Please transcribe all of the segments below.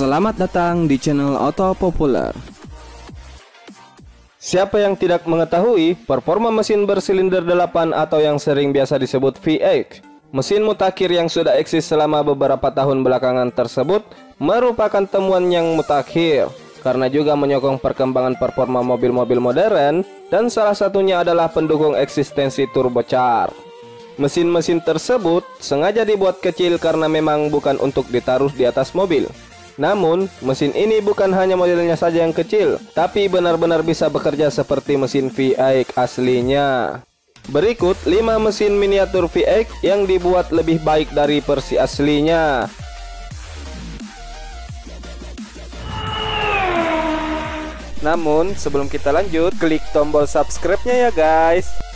Selamat datang di channel Auto Populer. Siapa yang tidak mengetahui performa mesin bersilinder 8 atau yang sering biasa disebut V8? Mesin mutakhir yang sudah eksis selama beberapa tahun belakangan tersebut merupakan temuan yang mutakhir karena juga menyokong perkembangan performa mobil-mobil modern dan salah satunya adalah pendukung eksistensi turbocharged. Mesin-mesin tersebut sengaja dibuat kecil karena memang bukan untuk ditaruh di atas mobil. Namun, mesin ini bukan hanya modelnya saja yang kecil, tapi benar-benar bisa bekerja seperti mesin V8 aslinya. Berikut 5 mesin miniatur V8 yang dibuat lebih baik dari versi aslinya. Namun, sebelum kita lanjut, klik tombol subscribe-nya ya guys.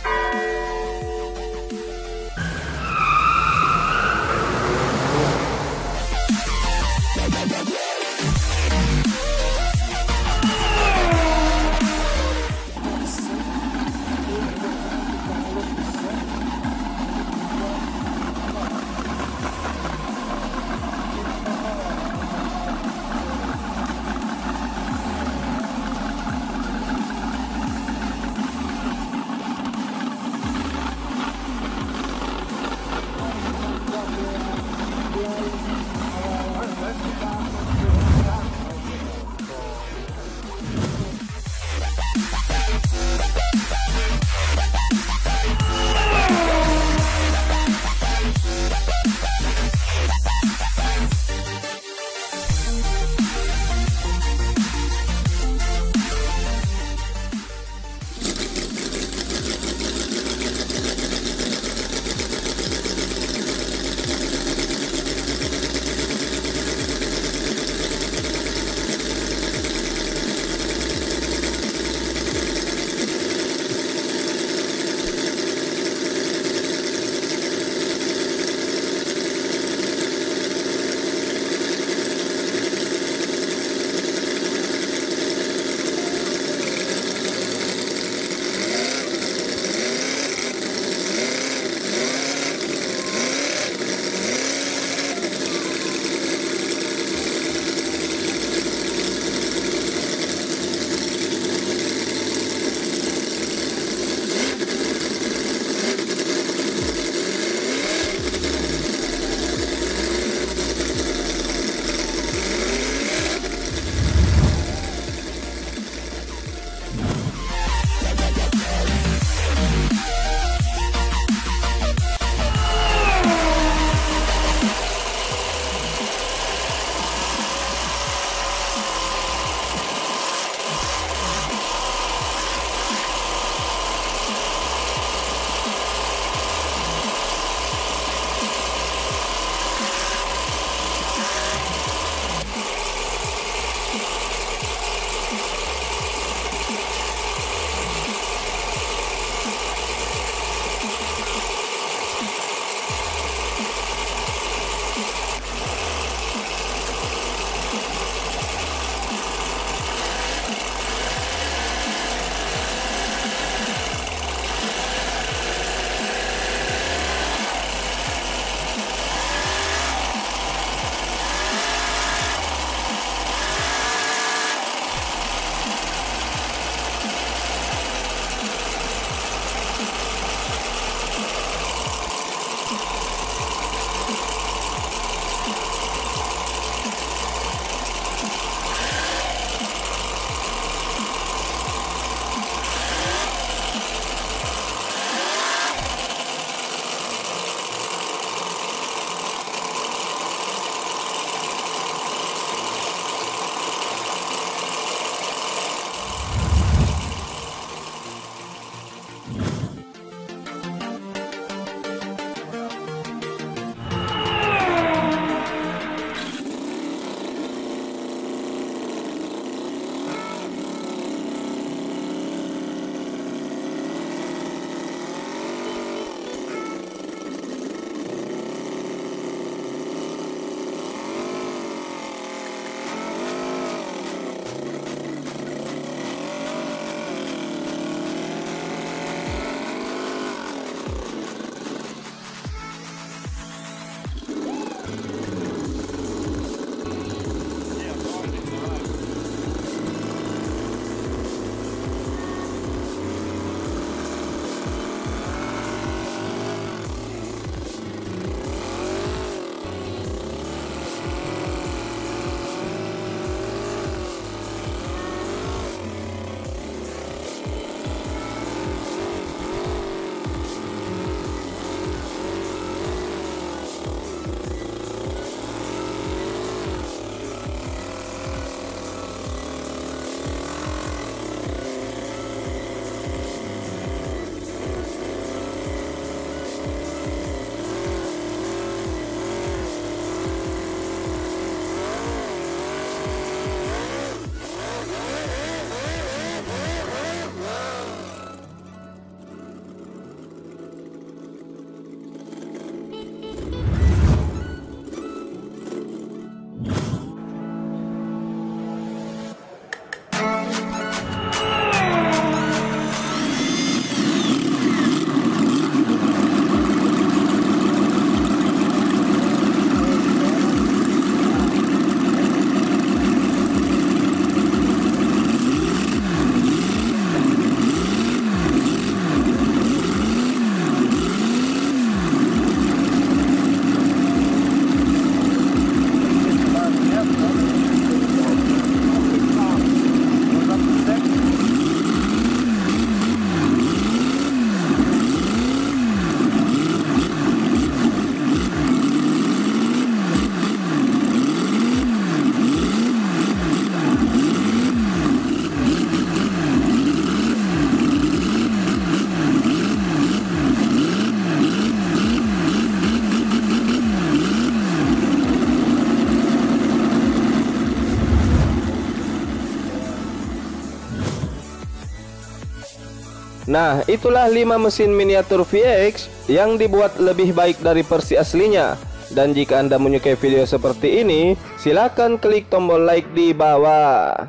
Nah, itulah 5 mesin miniatur VX yang dibuat lebih baik dari versi aslinya. Dan jika Anda menyukai video seperti ini, silakan klik tombol like di bawah.